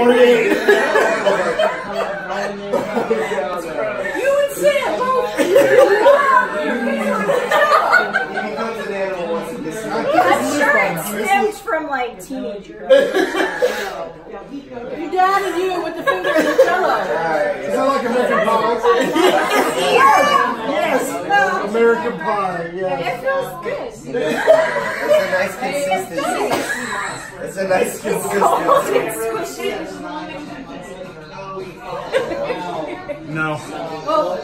48. You and Sam both. I'm sure it stems from like teenager. Your dad and you with the finger in the pillow. Is that like American Pie? yes. American Pie. Yes. It feels good. It's a nice consistency. It's a nice consistency. No. Well,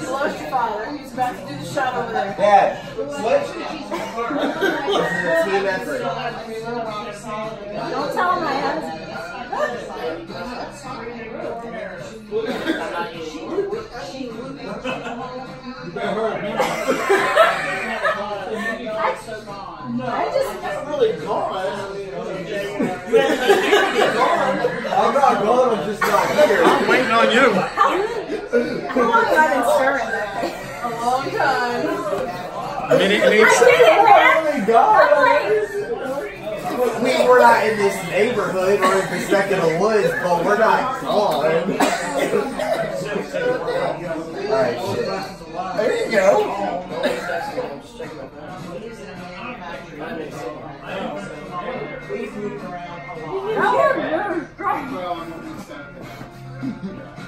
you lost your father. He's about to do the shot over there. Dad, what? This is a team effort. Don't tell my husband. I just really gone. how long have I been stirring that thing? A long time. I mean, it I did it, man. Oh my God. We, we're not in this neighborhood or in this neck of the woods, but we're not gone. Alright, shit. There you go.